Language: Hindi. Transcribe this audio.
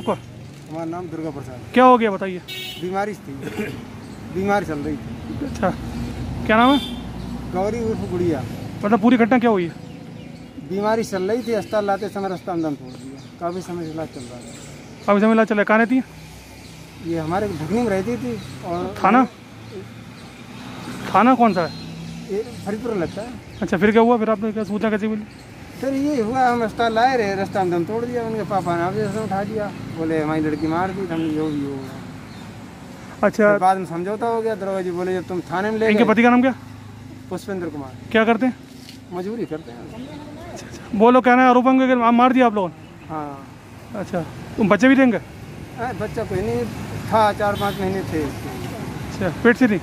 आपका? हमारा नाम दुर्गा प्रसाद। क्या हो गया बताइए। बीमारी थी। बीमारी चल रही थी। अच्छा। क्या नाम है? गौरी उर्फ़ गुड़िया। मतलब पूरी घटना क्या हुई? है बीमारी चल रही थी अस्पताल लाते समय रास्ता अंदर तोड़ दिया काफ़ी समय से इलाज चल रहा था। काफ़ी समय चला कहाँ रहती है? ये हमारे भुगनी में रहती थी और थाना? थाना कौन सा है? फरीदपुर लगता है। अच्छा फिर क्या हुआ? फिर आपने क्या सूचना कैसे मिली? फिर ये हुआ हम रास्ता लाए रहे रास्ता में दम तोड़ दिया उनके पापा ने ऑब्जर्वेशन उठा दिया बोले हमारी लड़की मार दी हमने जो भी हो। अच्छा। फिर बाद में समझौता हो गया दरोगा जी बोले जब तुम थाने में ले इनके पति का नाम क्या? पुष्पेंद्र कुमार। क्या करते हैं? मजबूरी करते हैं। वो लोग कहना है? आरोप होंगे आप मार दिया आप लोगों ने? हाँ। अच्छा तुम बच्चे भी देंगे बच्चा कोई नहीं था चार पाँच महीने थे। अच्छा पेट से नहीं?